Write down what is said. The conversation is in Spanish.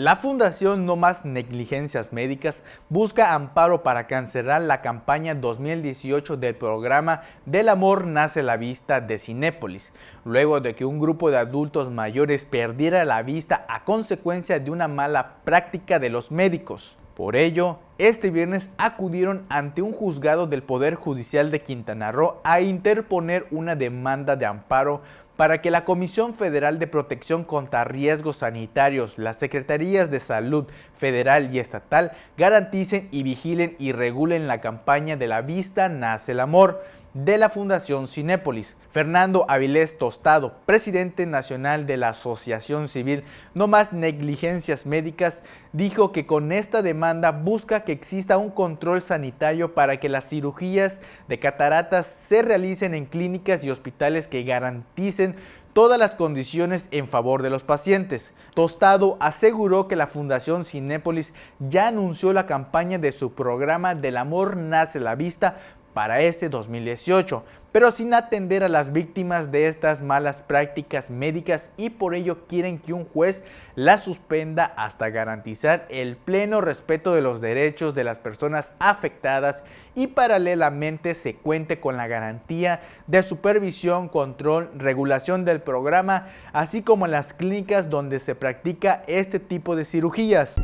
La Fundación No Más Negligencias Médicas busca amparo para cancelar la campaña 2018 del programa Del Amor Nace la Vista de Cinépolis, luego de que un grupo de adultos mayores perdiera la vista a consecuencia de una mala práctica de los médicos. Por ello, este viernes acudieron ante un juzgado del Poder Judicial de Quintana Roo a interponer una demanda de amparo para que la Comisión Federal de Protección contra Riesgos Sanitarios, las Secretarías de Salud Federal y Estatal garanticen y vigilen y regulen la campaña de la vista nace el amor de la Fundación Cinépolis. Fernando Avilés Tostado, presidente nacional de la Asociación Civil No Más Negligencias Médicas, dijo que con esta demanda busca que exista un control sanitario para que las cirugías de cataratas se realicen en clínicas y hospitales que garanticen todas las condiciones en favor de los pacientes. Tostado aseguró que la Fundación Cinépolis ya anunció la campaña de su programa Del Amor Nace la Vista para este 2018, pero sin atender a las víctimas de estas malas prácticas médicas y por ello quieren que un juez la suspenda hasta garantizar el pleno respeto de los derechos de las personas afectadas y paralelamente se cuente con la garantía de supervisión, control, regulación del programa, así como en las clínicas donde se practica este tipo de cirugías.